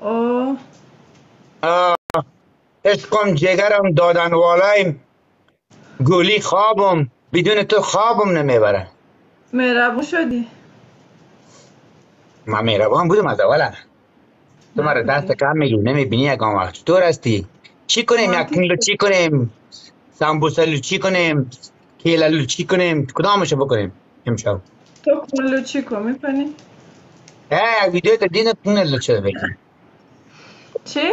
او آه، عشقم جگرم دادن والایم. گولی خوابم. بدون تو خوابم نمی‌بره مهربون شدی. من مهربان بودم از اول. تو مرا دست کم میگی نمی‌بینی یکان وقت. چطور هستی چی کنیم؟ آه، یک کنلو چی کنیم؟ سمبوسلو چی کنیم؟ کیللو چی کنیم؟ کدامشو بکنیم؟ امشب. تو کلو چی کن؟ می‌کنی؟ اه ویدیو تا دین کنلو شده بگیم چی؟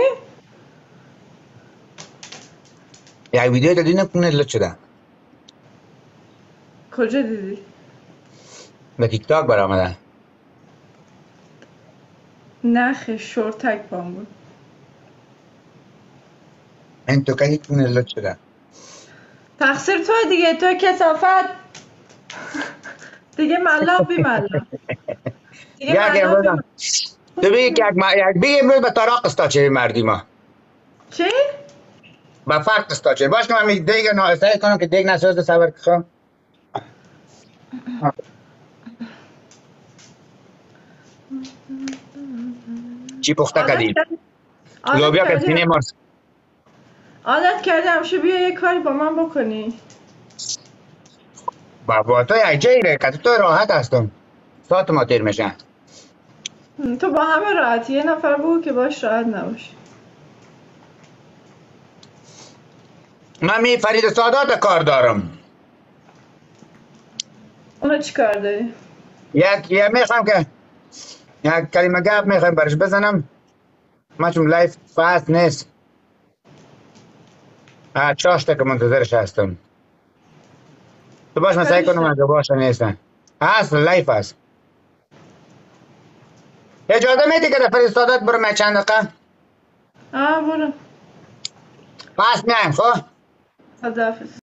یک ویدیو تا دین کنلو شده. کجا دیدی؟ به تیک تاک برآمده نخ شورتک پام بود. این تو که کنلو شده. تقصیر تو دیگه تو کسافت. دیگه ملاق بی ملاق دیگه امروز بی که یک یک به طلاق استاچه مردی ما. چی؟ با فرق استاچه باش که من دیگه ناسایی کنم که دیگه نسوز صبر کنم. چی پخته کردی؟ لوبیا که سینه ماست. عادت کردی همیشه بیا یه کاری با من بکنی. بابا تو یک جایی که تو راحت هستم. ساعت ما تیر میشه تو با همه راحتی. یه نفر بگو که باش راحت نباشی من می فرید سادات کار دارم. اونو چی کار داری؟ یک یک می‌خوام که یک کلمه گپ می‌خوایم برش بزنم. من چون لایف فاست نیست. آه، چاش تا که منتظرش هستم. تو باش سعی کنم اگه باشه نیستن هست لایف هست. اجازه میدی که فرستادت برم یک چند دقیقه؟ آه برو. پس میایم خب. خداحافظ.